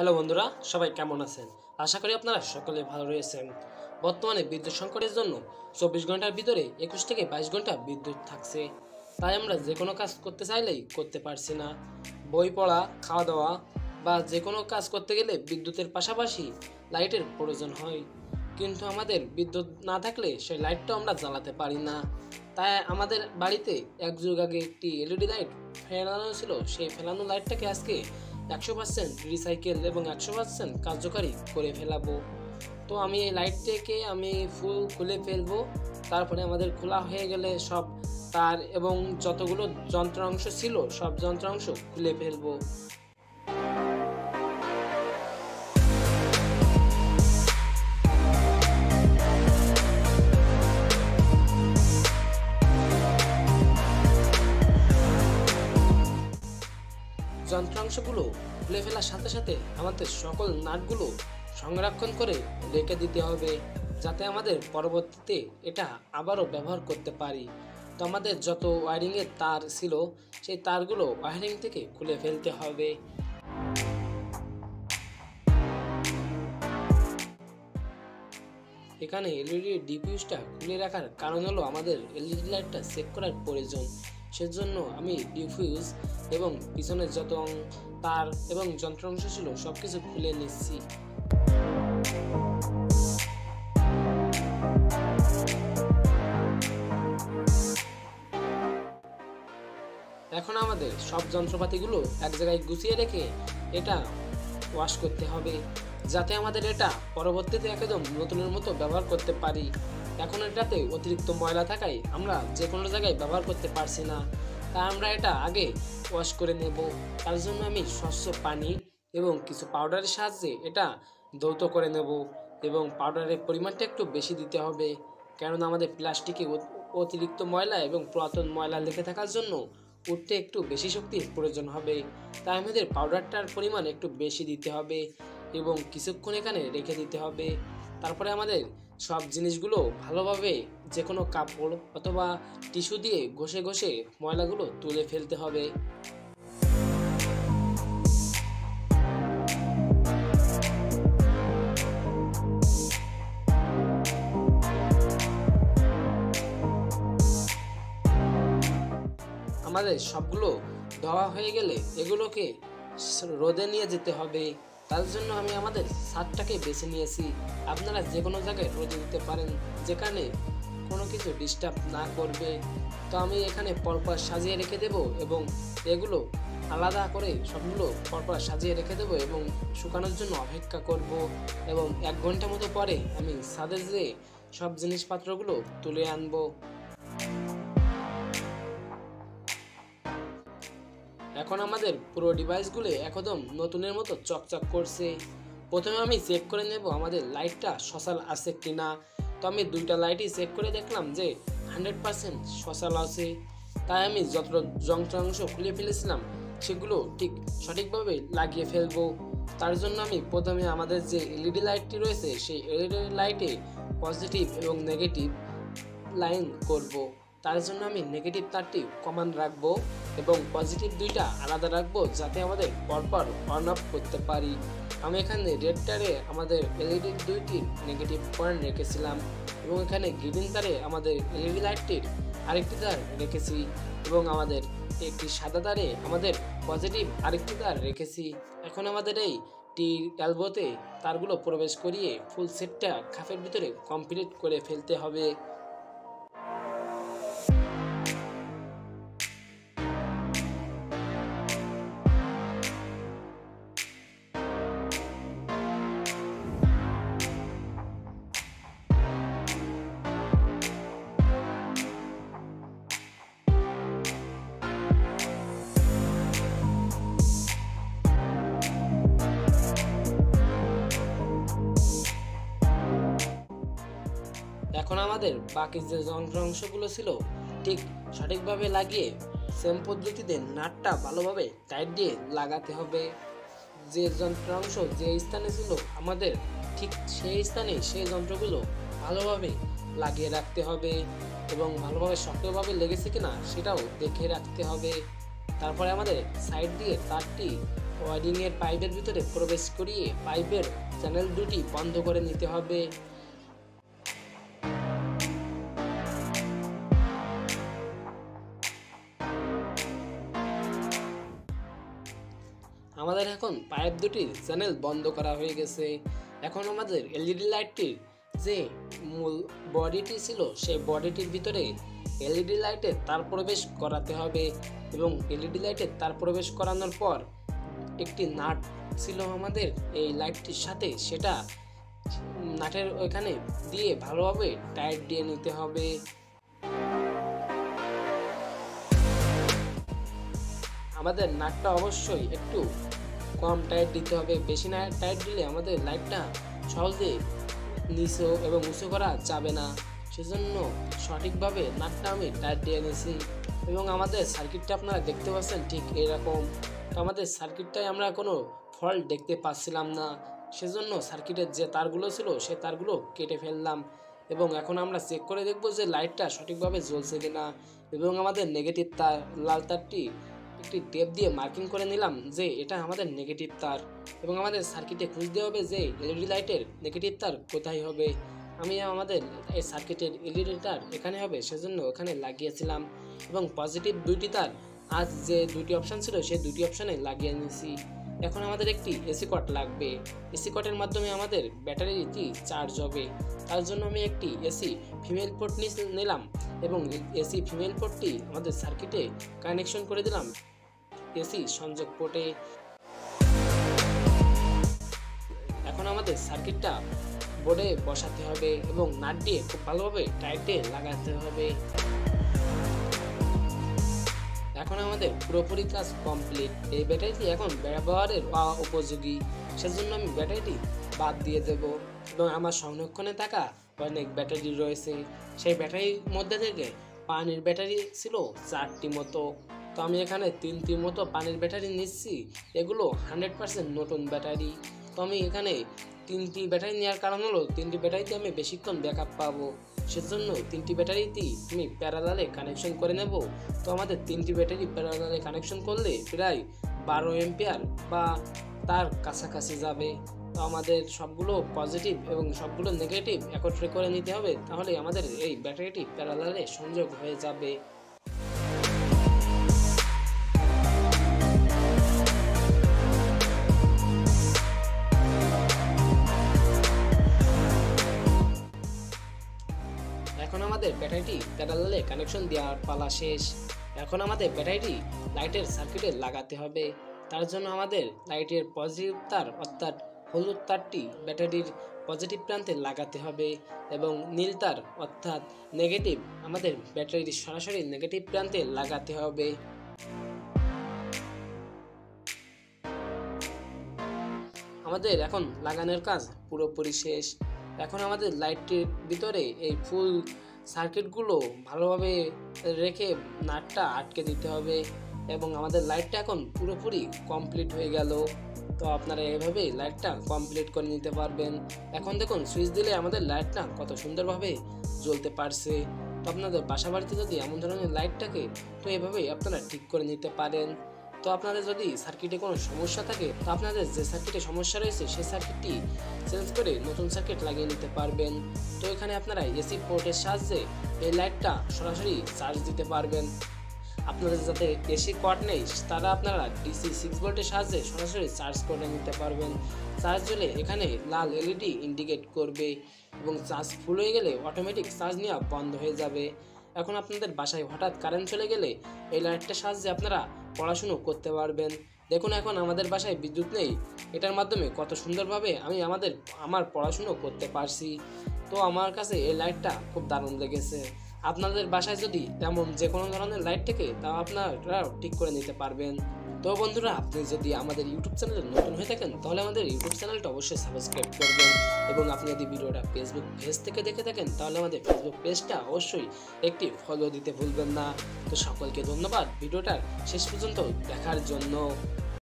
Hello বন্ধুরা, সবাই কেমন আছেন? আশা করি আপনারা সকলে ভালো রয়েছেন। বর্তমানে বিদ্যুৎ সংকটের জন্য চব্বিশ ঘণ্টার ভিতরে একুশ থেকে বাইশ ঘণ্টা বিদ্যুৎ থাকছে। তাই আমরা যে কোনো কাজ করতে চাইলেই করতে পারছি না। বই পড়া, খাওয়া দাওয়া বা যে কোনো কাজ করতে গেলে বিদ্যুতের পাশাপাশি লাইটের প্রয়োজন হয়। কিন্তু আমাদের বিদ্যুৎ না থাকলে সেই লাইটটাও আমরা জ্বালাতে পারি না। তাই আমাদের বাড়িতে এক যুগ আগে একটি এলইডি লাইট ফেলানো ছিল। সেই ফেলানো লাইটটাকে আজকে একশো পার্সেন্ট রিসাইকেল এবং একশো পার্সেন্ট কার্যকারী করে ফেলাবো। তো আমি এই লাইটটাকে আমি ফুল খুলে ফেলব, তারপরে আমাদের খোলা হয়ে গেলে সব তার এবং যতগুলো যন্ত্রাংশ ছিল, সব যন্ত্রাংশ খুলে ফেলব। যন্ত্রাংশগুলো খুলে ফেলার সাথে সাথে আমাদের সকল নাটগুলো সংরক্ষণ করে রেখে দিতে হবে, যাতে আমাদের পরবর্তীতে এটা আবারও ব্যবহার করতে পারি। তো আমাদের যত ওয়ারিংয়ের তার ছিল, সেই তারগুলো ওয়ারিং থেকে খুলে ফেলতে হবে। এখানে এলইডি ডিফিউজটা খুলে রাখার কারণ হলো আমাদের এলইডি লাইটটা চেক করার প্রয়োজন। সেজন্য আমি ডিফিউজ এবং পিছনের যত তার এবং যন্ত্রাংশ ছিল সব কিছু খুলে নিচ্ছি। এখন আমাদের সব যন্ত্রপাতিগুলো এক জায়গায় গুছিয়ে রেখে এটা ওয়াশ করতে হবে। যাতে আমাদের এটা পরবর্তীতে একদম নতুনের মতো ব্যবহার করতে পারি। এখন এটাতে অতিরিক্ত ময়লা থাকায় আমরা যে কোনো জায়গায় ব্যবহার করতে পারছি না। তাই আমরা এটা আগে ওয়াশ করে নেব। তার জন্য আমি স্বচ্ছ পানি এবং কিছু পাউডারের সাহায্যে এটা ধৌত করে নেব এবং পাউডারের পরিমাণটা একটু বেশি দিতে হবে। কেননা আমাদের প্লাস্টিকে অতিরিক্ত ময়লা এবং পুরাতন ময়লা লেগে থাকার জন্য উঠতে একটু বেশি শক্তির প্রয়োজন হবে। তাই আমাদের পাউডারটার পরিমাণ একটু বেশি দিতে হবে। এবং কিছুক্ষণ এখানে রেখে দিতে হবে। তারপরে আমাদের সব জিনিসগুলো ভালোভাবে যে কোনো কাপড় অথবা টিস্যু দিয়ে ঘষে ঘষে ময়লাগুলো তুলে ফেলতে হবে। আমাদের সবগুলো ধোয়া হয়ে গেলে এগুলোকে রোদে নিয়ে যেতে হবে। তার জন্য আমি আমাদের ছাদটাকে বেছে নিয়েছি। আপনারা যে কোনো জায়গায় রোদে দিতে পারেন, যেখানে কোনো কিছু ডিস্টার্ব না করবে। তো আমি এখানে পরপর সাজিয়ে রেখে দেব এবং এগুলো আলাদা করে সবগুলো পরপর সাজিয়ে রেখে দেবো এবং শুকানোর জন্য অপেক্ষা করব এবং এক ঘণ্টা মতো পরে আমি ছাদে যেয়ে সব জিনিসপত্রগুলো তুলে আনব। এখন আমাদের পুরো ডিভাইসগুলো একদম নতুনের মতো চকচক করছে। প্রথমে আমি চেক করে নেব আমাদের লাইটটা সসাল আছে কিনা। তো আমি দুইটা লাইটই চেক করে দেখলাম যে হান্ড্রেড পারসেন্ট সসাল আছে। তাই আমি যত যন্ত্রাংশ খুলে ফেলেছিলাম, সেগুলো ঠিক সঠিকভাবে লাগিয়ে ফেলব। তার জন্য আমি প্রথমে আমাদের যে এলইডি লাইটটি রয়েছে, সেই এলইডি লাইটে পজিটিভ এবং নেগেটিভ লাইন করব। তার জন্য আমি নেগেটিভ তারটি কমান রাখব। এবং পজিটিভ দুইটা আলাদা রাখব যাতে আমাদের পরপর অন অফ করতে পারি। আমি এখানে রেড তারে আমাদের এলইডি দুইটি নেগেটিভ পয়েন্ট রেখেছিলাম এবং এখানে গ্রিন তারে আমাদের এলইডি লাইটটির আরেকটি তার রেখেছি এবং আমাদের একটি সাদা তারে আমাদের পজিটিভ আরেকটি তার রেখেছি। এখন আমাদের এই টি অ্যালবোতে তারগুলো প্রবেশ করিয়ে ফুল সেটটা খাপের ভিতরে কমপ্লিট করে ফেলতে হবে। এখন আমাদের বাকি যে যন্ত্রাংশগুলো ছিল, ঠিক সঠিকভাবে লাগিয়ে সেম পদ্ধতিতে নাটটা ভালোভাবে টাইট দিয়ে লাগাতে হবে। যে যন্ত্রাংশ যে স্থানে ছিল, আমাদের ঠিক সেই স্থানে সেই যন্ত্রগুলো ভালোভাবে লাগিয়ে রাখতে হবে এবং ভালোভাবে শক্তভাবে লেগেছে কিনা সেটাও দেখে রাখতে হবে। তারপরে আমাদের সাইড দিয়ে তারটি ওয়ারিংয়ের পাইপের ভিতরে প্রবেশ করিয়ে পাইপের চ্যানেল দুটি বন্ধ করে নিতে হবে। আমাদের এখন পাইপ দুটির চ্যানেল বন্ধ করা হয়ে গেছে। এখন আমাদের এলইডি লাইটটির যে মূল বডিটি ছিল, সেই বডিটির ভিতরে এলইডি লাইটের তার প্রবেশ করাতে হবে এবং এলইডি লাইটের তার প্রবেশ করানোর পর একটি নাট ছিল আমাদের এই লাইটটির সাথে। সেটা নাটের ওইখানে দিয়ে ভালোভাবে টাইট দিয়ে নিতে হবে। আমাদের নাটটা অবশ্যই একটু কম টাইট দিতে হবে। বেশি না টাইট দিলে আমাদের লাইটটা সহজে নিচু এবং উঁচু করা যাবে না। সেজন্য সঠিকভাবে নাটটা আমি টাইট দিয়ে নিয়েছি। এবং আমাদের সার্কিটটা আপনারা দেখতে পাচ্ছেন ঠিক এরকম। তো আমাদের সার্কিটটায় আমরা কোনো ফল্ট দেখতে পাচ্ছিলাম না। সেজন্য সার্কিটের যে তারগুলো ছিল সে তারগুলো কেটে ফেললাম। এবং এখন আমরা চেক করে দেখব যে লাইটটা সঠিকভাবে জ্বলছে কিনা। এবং আমাদের নেগেটিভ তার লাল তারটি একটি টেপ দিয়ে মার্কিং করে নিলাম যে এটা আমাদের নেগেটিভ তার এবং আমাদের সার্কিটে খুঁজতে হবে যে এলইডি লাইটের নেগেটিভ তার কোথায় হবে। আমি আমাদের এই সার্কিটের এলইডি তার এখানে হবে, সেজন্য ওখানে লাগিয়েছিলাম এবং পজিটিভ দুইটি তার। আজ যে দুটি অপশান ছিল, সেই দুটি অপশানে লাগিয়ে নিয়েছি। এখন আমাদের একটি এসি কট লাগবে। এসি কটের মাধ্যমে আমাদের ব্যাটারিটি চার্জ হবে। তার জন্য আমি একটি এসি ফিমেল পোর্ট নিলাম। এবং এসি ফিমেল পোর্টটি আমাদের সার্কিটে কানেকশন করে দিলাম। এসি সংযোগ পোর্টে। এখন আমাদের সার্কিটটা বোর্ডে বসাতে হবে এবং নাট দিয়ে খুব ভালোভাবে টাইটে লাগাতে হবে। এখন আমাদের পুরোপুরি কাজ কমপ্লিট। এই ব্যাটারিটি এখন ব্যবহারের পাওয়া উপযোগী। সেজন্য আমি ব্যাটারিটি বাদ দিয়ে দেব এবং আমার সংরক্ষণে থাকা অনেক ব্যাটারি রয়েছে, সেই ব্যাটারির মধ্যে থেকে পানির ব্যাটারি ছিল চারটি মতো। তো আমি এখানে তিনটি মতো পানির ব্যাটারি নিচ্ছি, এগুলো হান্ড্রেড পার্সেন্ট নতুন ব্যাটারি তো আমি এখানে তিনটি ব্যাটারি নেওয়ার কারণ হলো, তিনটি ব্যাটারিতে আমি বেশিক্ষণ ব্যাক আপ পাবো। সেজন্য তিনটি ব্যাটারিতেই আমি প্যারালালে কানেকশন করে নেব। তো আমাদের তিনটি ব্যাটারি প্যারালালে কানেকশন করলে প্রায় বারো এম্পিয়ার বা তার কাছাকাছি যাবে। আমাদের সবগুলো পজিটিভ এবং সবগুলো নেগেটিভ একত্রে করে নিতে হবে, তাহলে আমাদের এই ব্যাটারিটি প্যারালালে সংযোগ হয়ে যাবে। এখন আমাদের ব্যাটারিটি প্যারালালে কানেকশন দেওয়ার পালা শেষ। এখন আমাদের ব্যাটারিটি লাইটের সার্কিটে লাগাতে হবে। তার জন্য আমাদের লাইটের পজিটিভ তার অর্থাৎ হলুদ তারটি ব্যাটারির পজিটিভ প্রান্তে লাগাতে হবে এবং নীল তার অর্থাৎ নেগেটিভ আমাদের ব্যাটারির সরাসরি নেগেটিভ প্রান্তে লাগাতে হবে। আমাদের এখন লাগানোর কাজ পুরোপুরি শেষ। এখন আমাদের লাইটটির ভিতরে এই ফুল সার্কিটগুলো ভালোভাবে রেখে নাটটা আটকে দিতে হবে এবং আমাদের লাইটটা এখন পুরোপুরি কমপ্লিট হয়ে গেল। তো আপনারা এভাবেই লাইটটা কমপ্লিট করে নিতে পারবেন। এখন দেখুন সুইচ দিলে আমাদের লাইটটা কত সুন্দরভাবে জ্বলতে পারছে। তো আপনাদের বাসা বাড়িতে যদি এমন ধরনের লাইট থাকে, তো এভাবেই আপনারা ঠিক করে নিতে পারেন। তো আপনাদের যদি সার্কিটে কোনো সমস্যা থাকে, তো আপনাদের যে সার্কিটে সমস্যা রয়েছে, সেই সার্কিটটি চেঞ্জ করে নতুন সার্কিট লাগিয়ে নিতে পারবেন। তো এখানে আপনারা এসি পোর্টের সাহায্যে এই লাইটটা সরাসরি চার্জ দিতে পারবেন। আপনাদের যাতে এসি কট নেই, তারা আপনারা ডিসি সিক্স ভোল্টের সাহায্যে সরাসরি চার্জ করে নিতে পারবেন। চার্জ হলে এখানে লাল এলইডি ইন্ডিকেট করবে এবং চার্জ ফুল হয়ে গেলে অটোমেটিক চার্জ নেওয়া বন্ধ হয়ে যাবে। এখন আপনাদের বাসায় হঠাৎ কারেন্ট চলে গেলে এই লাইটটার সাহায্যে আপনারা পড়াশুনো করতে পারবেন। দেখুন এখন আমাদের বাসায় বিদ্যুৎ নেই, এটার মাধ্যমে কত সুন্দরভাবে আমি আমাদের, আমার পড়াশুনো করতে পারছি। তো আমার কাছে এই লাইটটা খুব দারুণ লেগেছে। আপনাদের বাসায় যদি তেমন যে কোনো ধরনের লাইট থেকে, তা আপনারা ঠিক করে নিতে পারবেন। তো বন্ধুরা, আপনি যদি আমাদের ইউটিউব চ্যানেলে নতুন হয়ে থাকেন, তাহলে আমাদের ইউটিউব চ্যানেলটা অবশ্যই সাবস্ক্রাইব করবেন এবং আপনি যদি ভিডিওটা ফেসবুক পেজ থেকে দেখে থাকেন, তাহলে আমাদের ফেসবুক পেজটা অবশ্যই একটি ফলো দিতে ভুলবেন না। তো সকলকে ধন্যবাদ। ভিডিওটার শেষ পর্যন্ত দেখার জন্য।